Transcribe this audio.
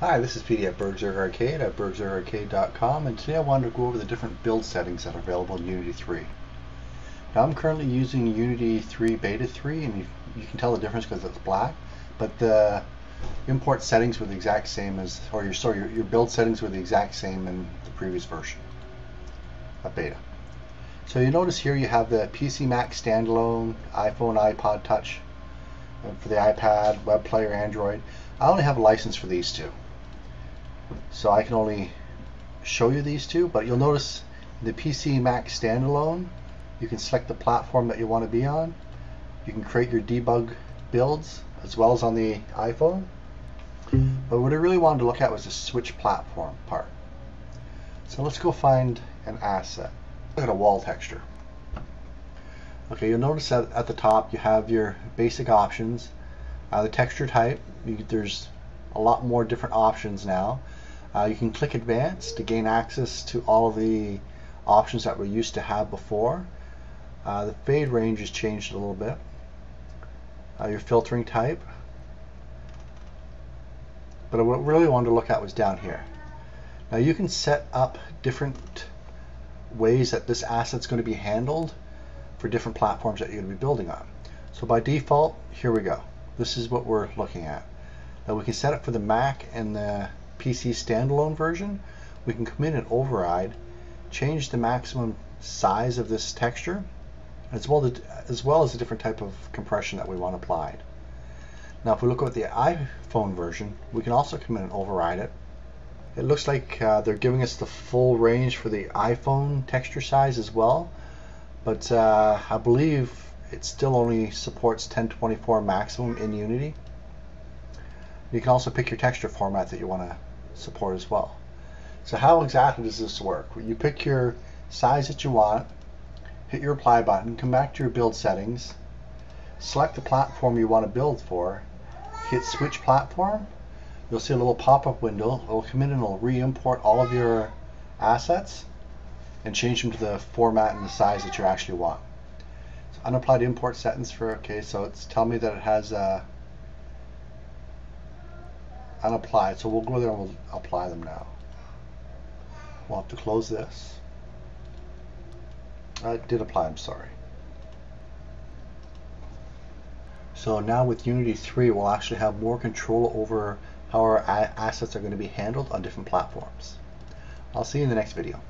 Hi, this is Petey at BurgZerg Arcade at burgzergarcade.com and today I wanted to go over the different build settings that are available in Unity 3. Now I'm currently using Unity 3 Beta 3 and you, you can tell the difference because it's black, but the import settings were the exact same as, or your, sorry, your, your build settings were the exact same in the previous version of Beta. So you notice here you have the PC Mac standalone, iPhone, iPod Touch, uh, for the iPad, web player, Android. I only have a license for these two. So I can only show you these two, but you'll notice the PC Mac standalone, you can select the platform that you want to be on. You can create your debug builds as well as on the iPhone. But what I really wanted to look at was the switch platform part. So let's go find an asset. Look at a wall texture. Okay, you'll notice that at the top you have your basic options. Uh, the texture type, you, there's a lot more different options now. Uh, you can click advanced to gain access to all of the options that we used to have before. Uh, the fade range has changed a little bit. Uh, your filtering type. But what I really wanted to look at was down here. Now you can set up different ways that this asset's going to be handled for different platforms that you're going to be building on. So by default, here we go. This is what we're looking at. Now we can set it for the Mac and the PC standalone version. We can come in and override, change the maximum size of this texture, as well as, as well as the different type of compression that we want applied. Now if we look at the iPhone version, we can also come in and override it it looks like uh, they're giving us the full range for the iPhone texture size as well, but uh, I believe it still only supports 1024 maximum in Unity. You can also pick your texture format that you want to support as well. So how exactly does this work? You pick your size that you want, hit your apply button, come back to your build settings, select the platform you want to build for, hit switch platform, you'll see a little pop-up window. It'll come in and it'll re-import all of your assets and change them to the format and the size that you actually want. So unapplied import settings for, okay, so it's telling me that it has uh, uh, unapplied. So we'll go there and we'll apply them now. We'll have to close this. I did apply, I'm sorry. So now with Unity 3, we'll actually have more control over how our assets are going to be handled on different platforms. I'll see you in the next video.